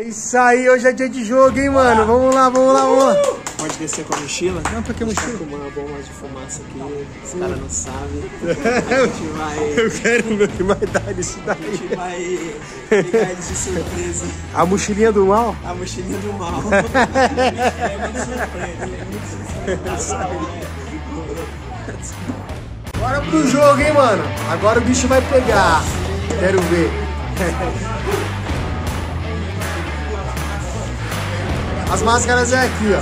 É isso aí, hoje é dia de jogo, hein, mano? Vamos lá, vamos lá, vamos lá. Pode descer com a mochila? Não, porque a Tá mochila. com uma bomba de fumaça aqui, os caras não sabem. A gente vai. Eu quero ver o que vai dar nisso A daí. gente vai pegar eles de surpresa. A mochilinha do mal? A mochilinha do mal. É muito surpresa, é muito surpresa. Bora pro jogo, hein, mano? Agora o bicho vai pegar. Quero ver. As máscaras é aqui, ó.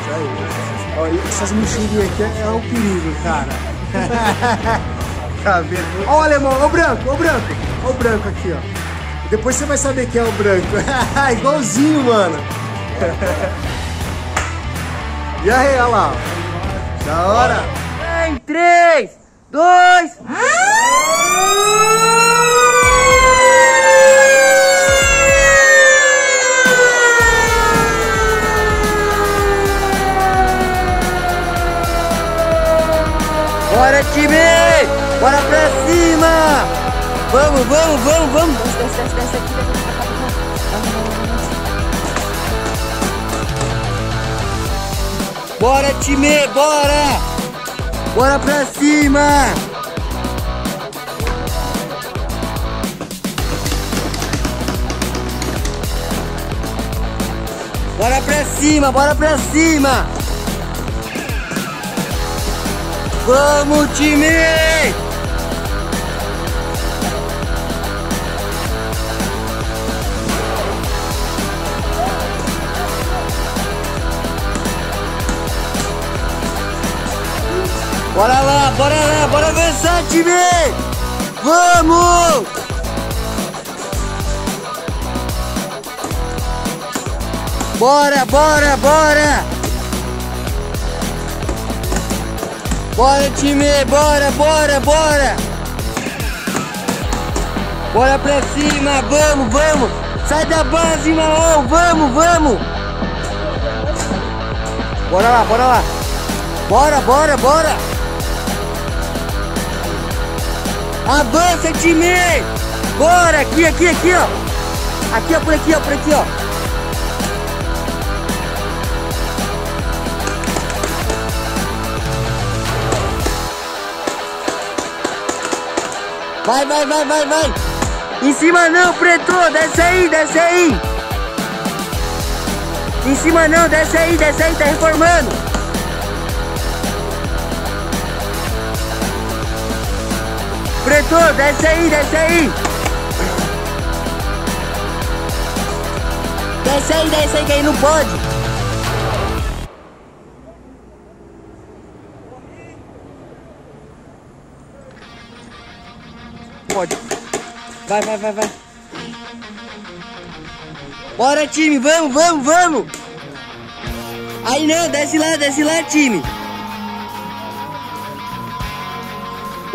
Isso aí. Olha, essas mochilinhas aqui é um perigo, cara. Cabelo. Ó o alemão, ó o branco, ó o branco. Ó o branco aqui, ó. Depois você vai saber quem é o branco. Igualzinho, mano. E aí, olha lá. Da hora. Em 3, 2, Bora pra cima! Vamos, vamos, vamos, vamos! Desce, desce, desce, desce aqui, desce aqui. Bora time, bora! Bora pra cima! Bora pra cima, bora pra cima! Vamos, time! Bora lá, bora lá, bora avançar, time! Vamos! Bora, bora, bora! Bora, time! Bora, bora, bora! Bora pra cima! Vamos, vamos! Sai da base, Marrom! Vamos, vamos! Bora lá, bora lá! Bora, bora, bora! Avança, time! Bora! Aqui, aqui, aqui, ó! Aqui, ó, por aqui, ó, por aqui, ó! Vai, vai, vai, vai, vai! Em cima não, preto! Desce aí, desce aí! Em cima não, desce aí, desce aí, tá reformando! Preto, desce aí, desce aí! Desce aí, desce aí, que aí não pode! Pode. Vai, vai, vai, vai. Bora, time, vamos, vamos, vamos! Aí não, desce lá, desce lá, time!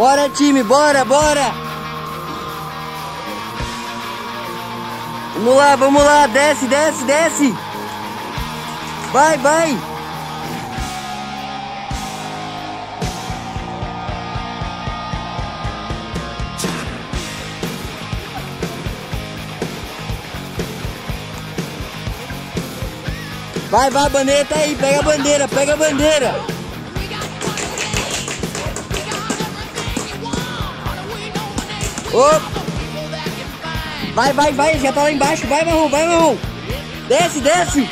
Bora, time, bora, bora! Vamos lá, vamos lá, desce, desce, desce! Vai, vai! Vai, vai, bandeira tá aí, pega a bandeira, pega a bandeira! Opa! Vai, vai, vai, já tá lá embaixo. Vai, Marrom, vai, Marrom. Desce, desce.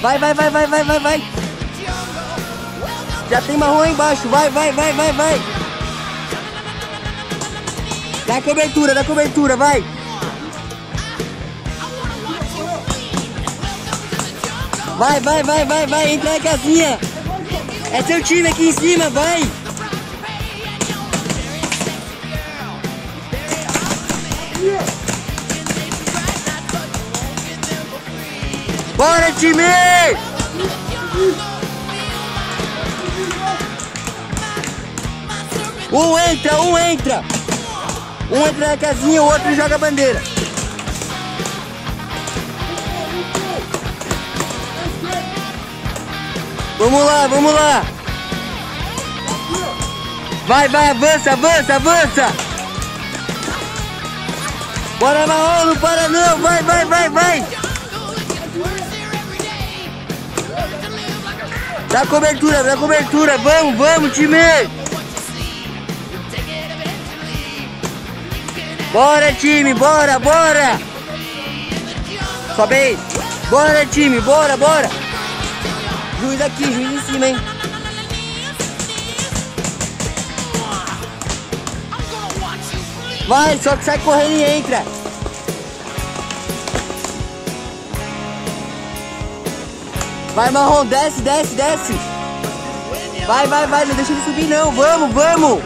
Vai, vai, vai, vai, vai, vai, vai. Já tem Marrom aí embaixo. Vai, vai, vai, vai, vai. Dá cobertura, dá cobertura, vai. Vai, vai, vai, vai, vai. Entra na casinha. É seu time aqui em cima, vai. Bora, time! Um entra, um entra! Um entra na casinha, o outro joga a bandeira. Vamos lá, vamos lá! Vai, vai, avança, avança, avança! Bora, não para não. Vai, Dá cobertura, dá cobertura. Vamos, vamos, time. Bora, time, bora, bora. Sobe aí. Bora, time, bora, bora. Juiz aqui, juiz em cima, hein. Vai, só que sai correndo e entra. Vai, Marrom, desce, desce, desce. Vai, vai, vai, não deixa ele subir não. Vamos, vamos.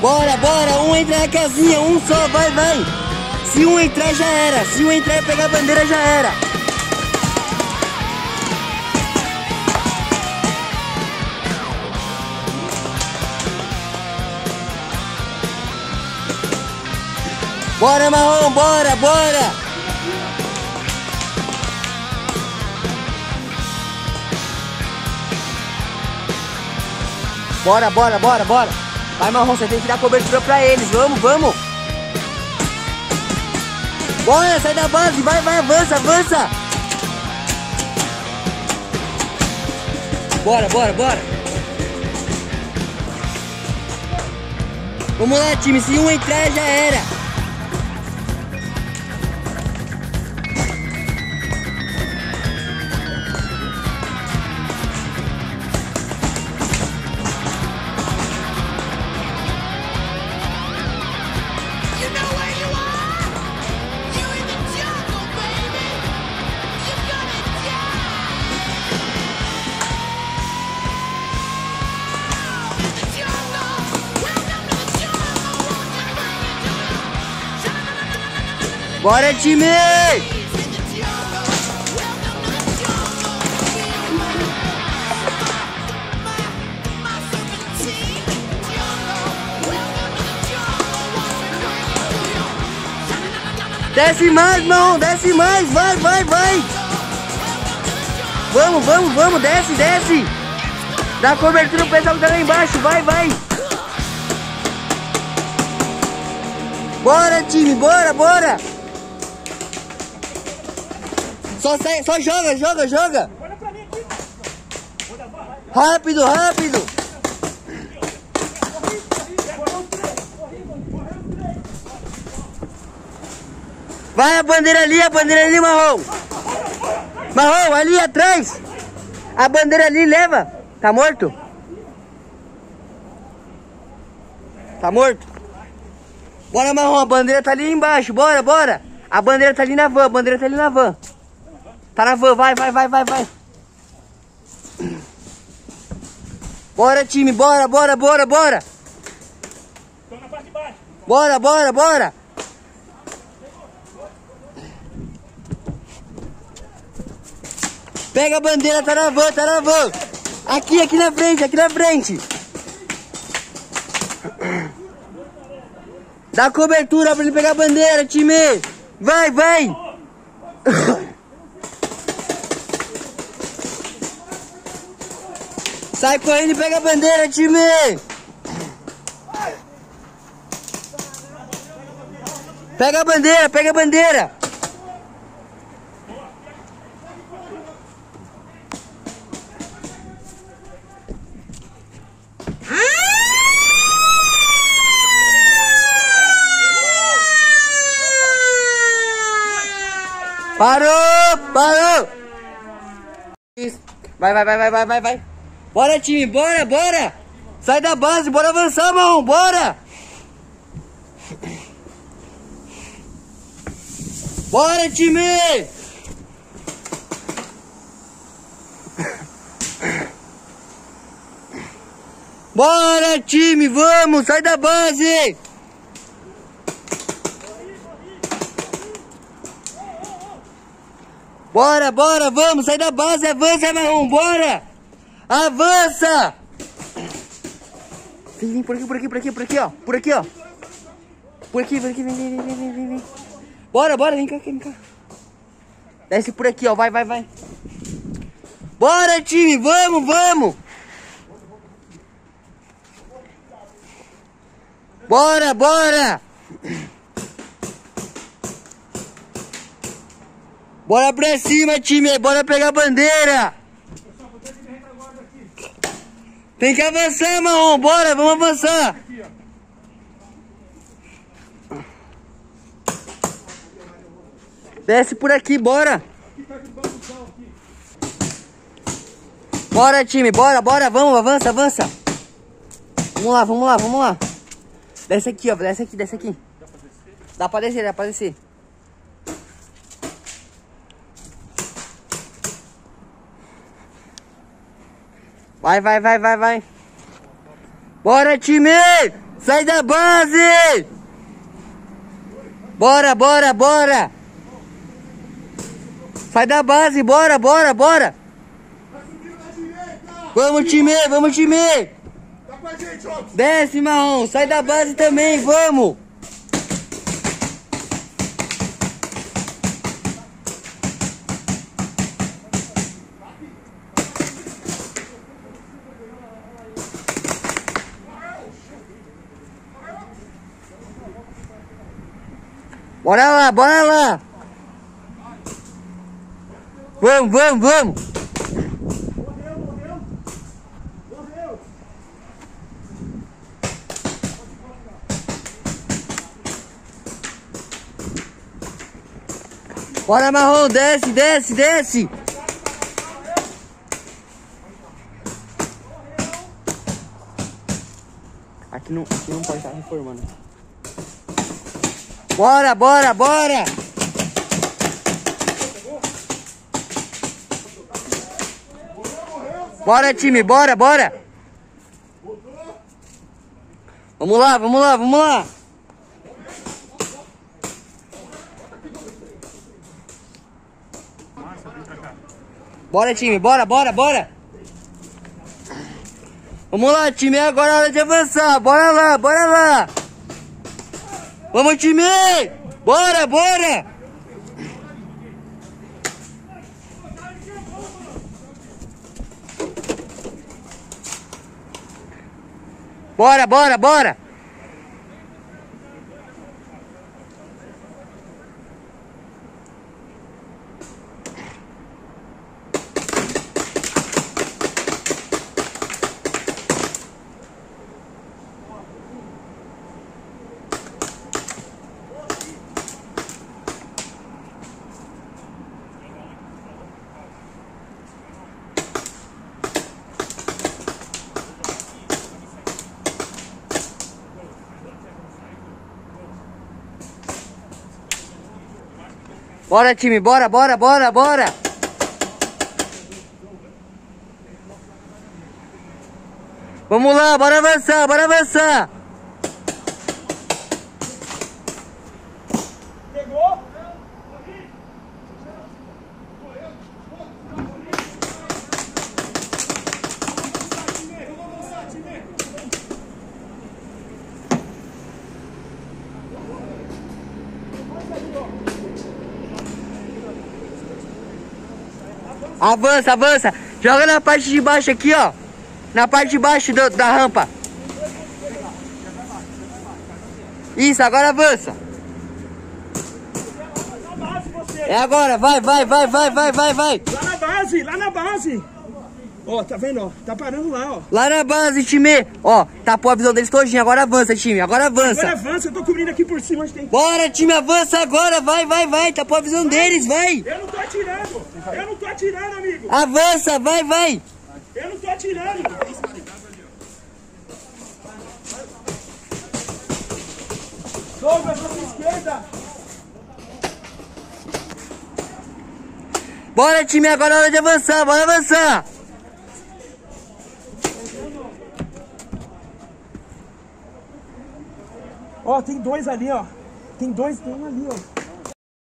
Bora, bora, um entra na casinha, um só, vai, vai. Se um entrar, já era. Se um entrar e pegar a bandeira, já era. Bora, Marrom, bora, bora! Bora, bora, bora, bora! Vai, Marrom, você tem que dar cobertura pra eles, vamos, vamos! Bora, sai da base, vai, vai, avança, avança! Bora, bora, bora! Vamos lá, time, se um entrar já era! To your Desce mais, Marrom, desce mais, vai, vai, vai! Vamos, vamos, vamos, desce, desce! Dá cobertura pro pessoal que tá lá embaixo, vai, vai! Bora, time, bora, bora! Só só joga, joga, joga! Rápido, rápido! Vai a bandeira ali, a bandeira ali, Marrom! Marrom, ali atrás! A bandeira ali, leva! Tá morto? Tá morto? Bora, Marrom, a bandeira tá ali embaixo, bora, bora! A bandeira tá ali na van, a bandeira tá ali na van. Tá na van, vai, vai, vai, vai, vai. Bora, time, bora, bora, bora, bora! Tô na parte de baixo. Bora, bora, bora! Pega a bandeira, tá na van, tá na van! Aqui, aqui na frente, aqui na frente! Dá cobertura pra ele pegar a bandeira, time! Vai, vai! Sai correndo e pega a bandeira, time! Pega a bandeira, pega a bandeira! Parou! Parou! Vai, vai, vai, vai, vai, vai, vai. Bora, time, bora, bora! Sai da base, bora avançar, mão, bora! Bora, time! Bora, time, vamos, sai da base! Bora, bora, vamos, sai da base, avança, Marrom, bora! Avança! Vem, vem, por aqui, por aqui, por aqui, por aqui, ó, por aqui, ó. Por aqui, por aqui, vem, vem, vem, vem, vem, vem. Bora, bora, vem cá, vem cá. Desce por aqui, ó, vai, vai, vai. Bora, time, vamos, vamos! Bora, bora! Bora pra cima, time! Bora pegar a bandeira! Tem que avançar, Marrom! Bora, vamos avançar! Desce por aqui, bora! Bora, time, bora, bora, vamos, avança, avança! Vamos lá, vamos lá, vamos lá! Desce aqui, ó, desce aqui, desce aqui. Dá pra descer, dá pra descer. Vai, vai, vai, vai, vai. Bora, time! Sai da base! Bora, bora, bora! Sai da base, bora, bora, bora! Vamos, time, vamos, time! Tá. Desce, Marrom, sai da base também, vamos! Bora lá, bora lá! Vamos, vamos, vamos! Bora, Marrom, desce, desce, desce! Aqui não, aqui não pode estar reformando. Bora, bora, bora! Bora, time, bora, bora! Vamos lá, vamos lá, vamos lá! Bora, time, bora, bora, bora! Vamos lá, time, agora é hora de avançar! Bora lá, bora lá! Vamos, time! Bora, bora! Bora, bora, bora! Bora, time, bora, bora, bora, bora! Vamos lá, bora avançar, bora avançar! Avança, avança! Joga na parte de baixo aqui, ó! Na parte de baixo do- da rampa! Isso, agora avança! É agora, vai, vai, vai, vai, vai, vai, vai! Lá na base, lá na base. Ó, tá vendo, ó? Tá parando lá, ó. Lá na base, time! Ó, tapou a visão deles todinho, agora avança, time, agora Agora avança! avança, eu tô cobrindo aqui por cima onde tem. Bora, time, avança agora, vai, vai, vai! Tapou a visão deles, vai! Eu não tô atirando. Eu não tô atirando, amigo. Avança, vai, vai! Eu não tô atirando. Douglas, na sua esquerda. Bora, time, agora é hora de avançar, bora avançar! Ó, tem dois ali, ó. Tem dois, tem um ali, ó.